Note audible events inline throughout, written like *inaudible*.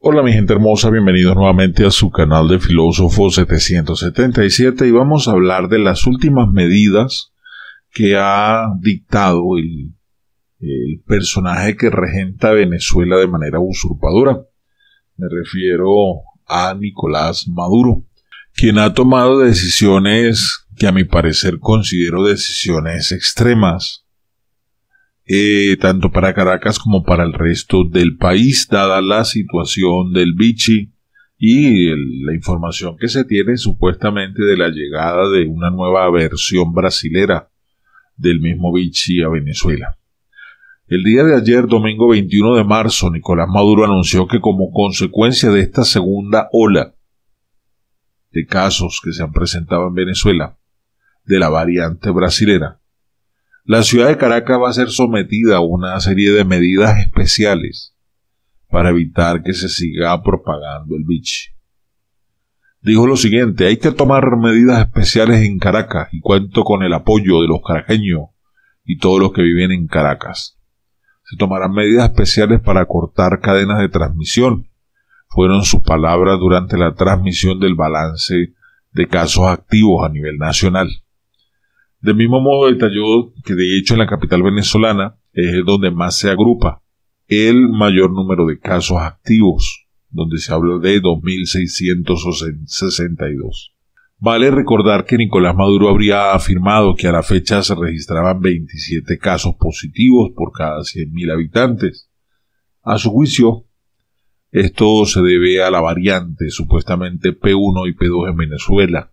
Hola mi gente hermosa, bienvenidos nuevamente a su canal de Filósofo 777 y vamos a hablar de las últimas medidas que ha dictado el, el personaje que regenta Venezuela de manera usurpadora. Me refiero a Nicolás Maduro, quien ha tomado decisiones que a mi parecer considero decisiones extremas, eh, tanto para Caracas como para el resto del país, dada la situación del Vichy y la información que se tiene supuestamente de la llegada de una nueva versión brasilera del mismo Vichy a Venezuela. El día de ayer, domingo 21 de marzo, Nicolás Maduro anunció que como consecuencia de esta segunda ola de casos que se han presentado en Venezuela, de la variante brasilera, la ciudad de Caracas va a ser sometida a una serie de medidas especiales para evitar que se siga propagando el bicho. Dijo lo siguiente, hay que tomar medidas especiales en Caracas y cuento con el apoyo de los caraqueños y todos los que viven en Caracas. Se tomarán medidas especiales para cortar cadenas de transmisión. Fueron sus palabras durante la transmisión del balance de casos activos a nivel nacional. Del mismo modo detalló que de hecho en la capital venezolana es donde más se agrupa el mayor número de casos activos, donde se habla de 2.662. Vale recordar que Nicolás Maduro habría afirmado que a la fecha se registraban 27 casos positivos por cada 100.000 habitantes. A su juicio, esto se debe a la variante supuestamente P1 y P2 en Venezuela,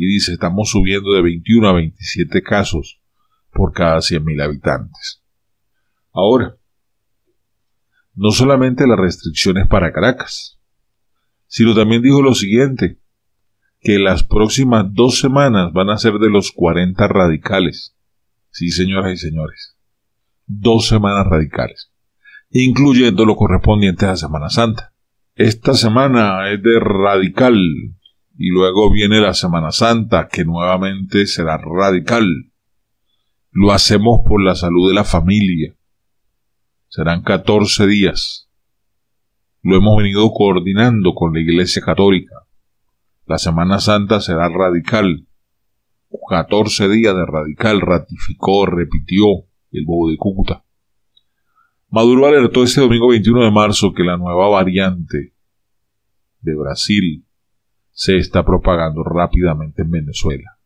y dice estamos subiendo de 21 a 27 casos por cada 100.000 habitantes. Ahora, no solamente las restricciones para Caracas, sino también dijo lo siguiente, que las próximas dos semanas van a ser de los 40 radicales. Sí, señoras y señores, dos semanas radicales, incluyendo lo correspondiente a Semana Santa. Esta semana es de radical, y luego viene la Semana Santa, que nuevamente será radical. Lo hacemos por la salud de la familia. Serán 14 días. Lo hemos venido coordinando con la Iglesia Católica. La Semana Santa será radical. 14 días de radical ratificó, repitió el bobo de Cúcuta. Maduro alertó este domingo 21 de marzo que la nueva variante de Brasil se está propagando rápidamente en Venezuela.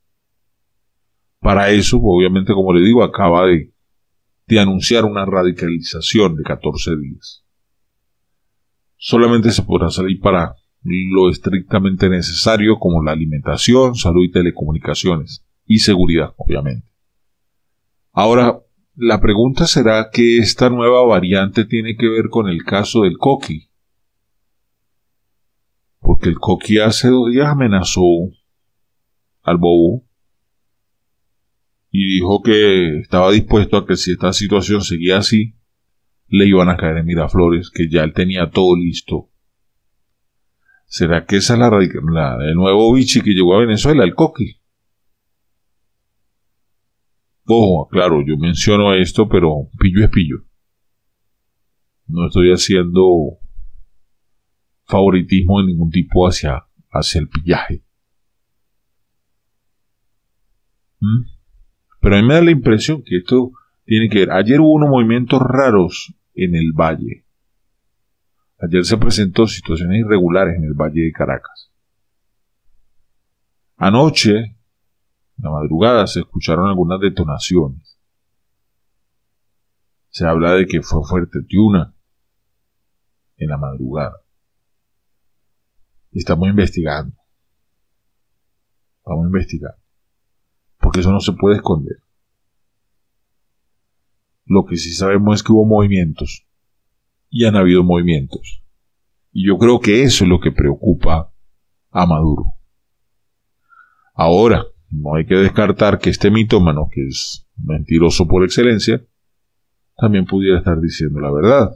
Para eso, obviamente, como le digo, acaba de, de anunciar una radicalización de 14 días. Solamente se podrá salir para lo estrictamente necesario como la alimentación, salud y telecomunicaciones y seguridad, obviamente. Ahora, la pregunta será que esta nueva variante tiene que ver con el caso del coqui, porque el Coqui hace dos días amenazó al Bobo y dijo que estaba dispuesto a que si esta situación seguía así, le iban a caer en Miraflores, que ya él tenía todo listo. ¿Será que esa es la, el nuevo bichi que llegó a Venezuela, el Coqui? Ojo, claro, yo menciono esto, pero pillo es pillo. No estoy haciendo favoritismo de ningún tipo hacia, hacia el pillaje. ¿Mm? Pero a mí me da la impresión que esto tiene que ver. Ayer hubo unos movimientos raros en el valle. Ayer se presentó situaciones irregulares en el valle de Caracas. Anoche, en la madrugada, se escucharon algunas detonaciones. Se habla de que fue fuerte Tiuna en la madrugada. Estamos investigando. Vamos a investigar. Porque eso no se puede esconder. Lo que sí sabemos es que hubo movimientos. Y han habido movimientos. Y yo creo que eso es lo que preocupa a Maduro. Ahora, no hay que descartar que este mitómano, que es mentiroso por excelencia, también pudiera estar diciendo la verdad.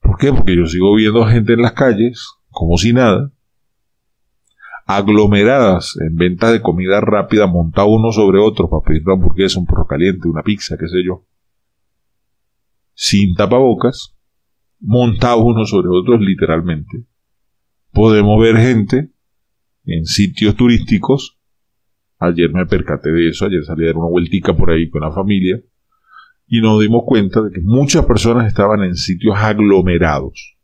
¿Por qué? Porque yo sigo viendo gente en las calles como si nada, aglomeradas en venta de comida rápida, montado uno sobre otro para pedir una hamburguesa, un perro caliente, una pizza, qué sé yo, sin tapabocas, montados unos sobre otros literalmente. Podemos ver gente en sitios turísticos. Ayer me percaté de eso, ayer salí a dar una vueltica por ahí con la familia y nos dimos cuenta de que muchas personas estaban en sitios aglomerados.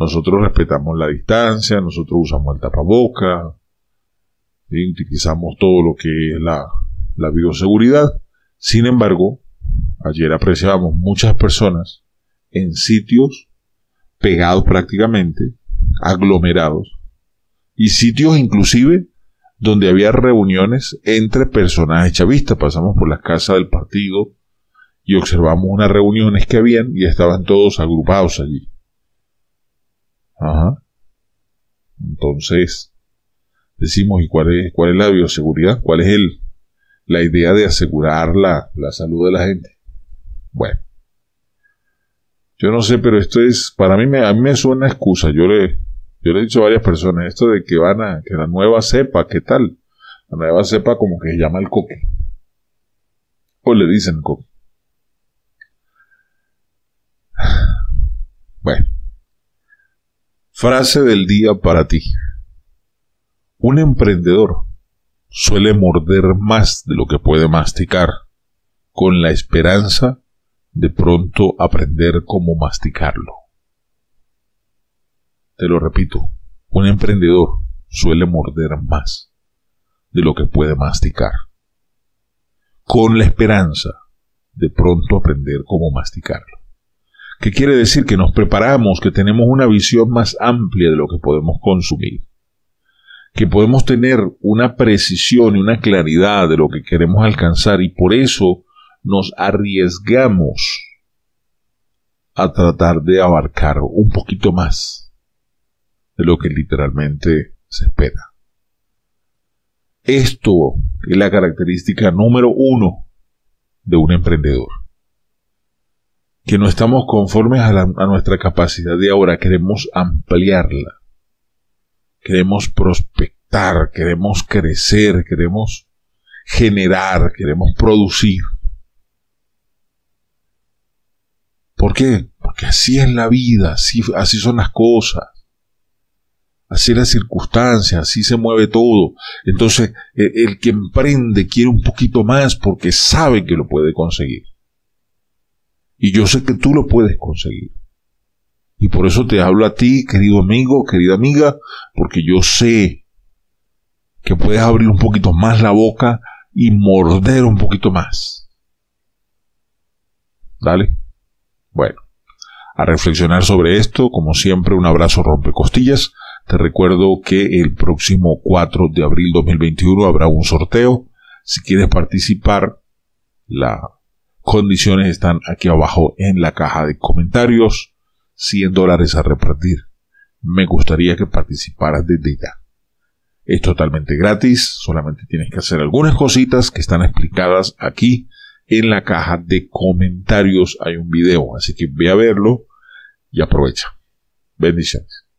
Nosotros respetamos la distancia, nosotros usamos el tapaboca, utilizamos todo lo que es la, la bioseguridad. Sin embargo, ayer apreciábamos muchas personas en sitios pegados prácticamente, aglomerados, y sitios inclusive donde había reuniones entre personajes chavistas. Pasamos por las casas del partido y observamos unas reuniones que habían y estaban todos agrupados allí. Ajá. Entonces, decimos, ¿y cuál es, cuál es la bioseguridad? ¿Cuál es el, la idea de asegurar la, la salud de la gente? Bueno. Yo no sé, pero esto es, para mí me, a mí me suena excusa. Yo le, yo le he dicho a varias personas esto de que van a, que la nueva cepa, ¿qué tal? La nueva cepa como que se llama el coque. O le dicen coque. *sighs* Bueno. Frase del día para ti. Un emprendedor suele morder más de lo que puede masticar, con la esperanza de pronto aprender cómo masticarlo. Te lo repito, un emprendedor suele morder más de lo que puede masticar, con la esperanza de pronto aprender cómo masticarlo. ¿Qué quiere decir? Que nos preparamos, que tenemos una visión más amplia de lo que podemos consumir, que podemos tener una precisión y una claridad de lo que queremos alcanzar y por eso nos arriesgamos a tratar de abarcar un poquito más de lo que literalmente se espera. Esto es la característica número uno de un emprendedor que no estamos conformes a, nuestra capacidad de ahora, queremos ampliarla, queremos prospectar, queremos crecer, queremos generar, queremos producir. ¿Por qué? Porque así es la vida, así, así son las cosas, así es la circunstancia, así se mueve todo. Entonces, el, el que emprende quiere un poquito más porque sabe que lo puede conseguir. Y yo sé que tú lo puedes conseguir. Y por eso te hablo a ti, querido amigo, querida amiga, porque yo sé que puedes abrir un poquito más la boca y morder un poquito más. Dale. Bueno, a reflexionar sobre esto, como siempre, un abrazo rompecostillas. Te recuerdo que el próximo 4 de abril 2021 habrá un sorteo. Si quieres participar, la condiciones están aquí abajo en la caja de comentarios. 100 dólares a repartir. Me gustaría que participaras desde ya. Es totalmente gratis, solamente tienes que hacer algunas cositas que están explicadas aquí en la caja de comentarios. Hay un video, así que ve a verlo y aprovecha. Bendiciones.